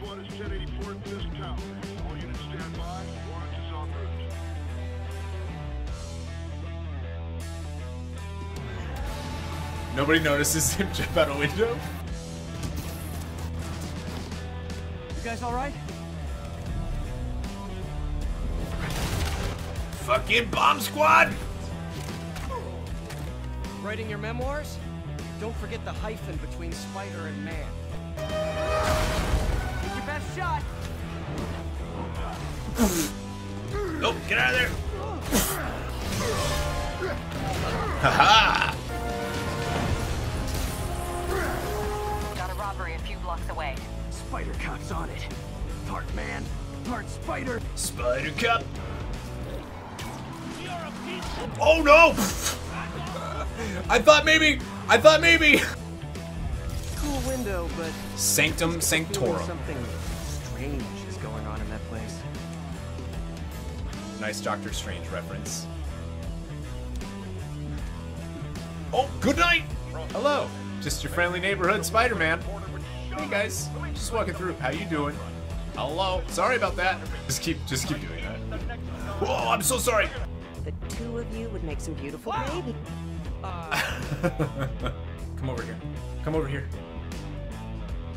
SWAT is 1084 at this tower. All units stand by. Lawrence is en route. Nobody notices him jump out a window. You guys all right? Fucking bomb squad! Writing your memoirs? Don't forget the hyphen between spider and man. Take your best shot. Nope, get out of there! Haha! Got a robbery a few blocks away. Spider cop's on it. Part man, part spider. Spider Cup! Oh no! I thought maybe, I thought maybe! Cool window, but Sanctum Sanctorum. something strange is going on in that place. Nice Doctor Strange reference. Oh, good night! Hello, just your friendly neighborhood Spider-Man. Hey guys, just walking through. How you doing? Hello. Sorry about that. Just keep, just keep doing that. Whoa, I'm so sorry. The two of you would make some beautiful baby. Come over here. Come over here.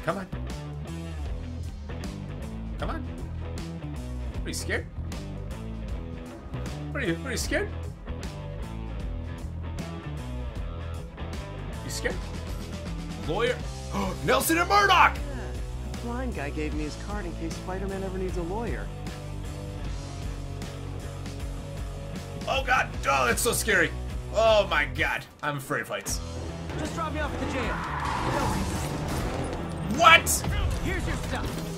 Come on. Come on. Are you scared? What are you, what are you scared? You scared? Lawyer? Oh, Nelson and Murdock! The blind guy gave me his card in case Spider-Man ever needs a lawyer. Oh god! Oh, that's so scary. Oh my god. I'm afraid of heights. Just drop me off at the jail. What? Here's your stuff.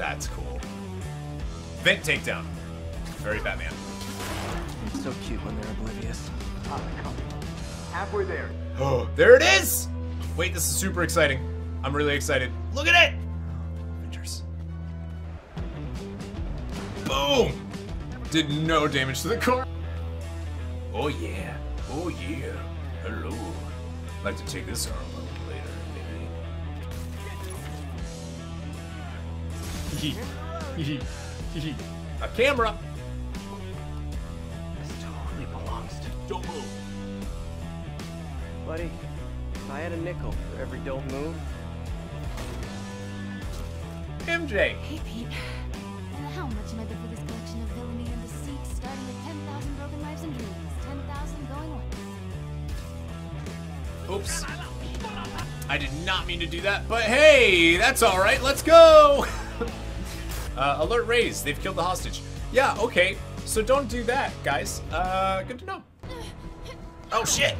That's cool. Vent takedown. Very Batman. It's so cute when they're oblivious. Halfway there. Oh, there it is! Wait, this is super exciting. I'm really excited. Look at it! Boom! Did no damage to the car. Oh yeah. Oh yeah. Hello. Like to take this arm up later, maybe. Hee hee hee. A camera. This totally belongs to Don't move. Buddy, if I had a nickel for every don't move, MJ. Hey, Pete. How much am bid for this collection of villainy and deceit, starting with 10,000 broken lives and dreams, 10,000 going once? Oops. I did not mean to do that, but hey, that's all right. Let's go. uh, alert raised. They've killed the hostage. Yeah, okay. So don't do that, guys. Uh, good to know. Oh shit.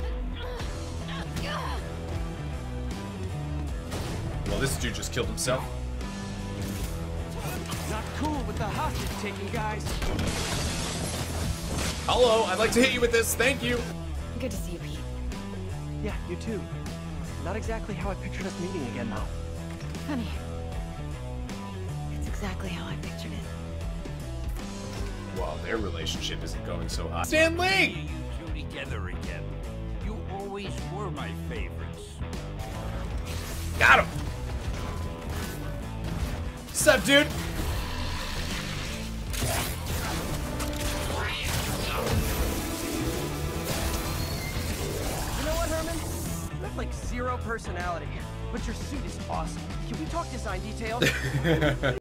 Well, this dude just killed himself. Not cool with the hostage taking, guys. Hello, I'd like to hit you with this. Thank you. Good to see you, Pete. Yeah, you too. Not exactly how I pictured us meeting again, though. Honey, it's exactly how I pictured it. Well, their relationship isn't going so hot. Stan Lee. you two together again. You always were my favorites. Got him. What's up, dude? Like zero personality, but your suit is awesome. Can we talk design details?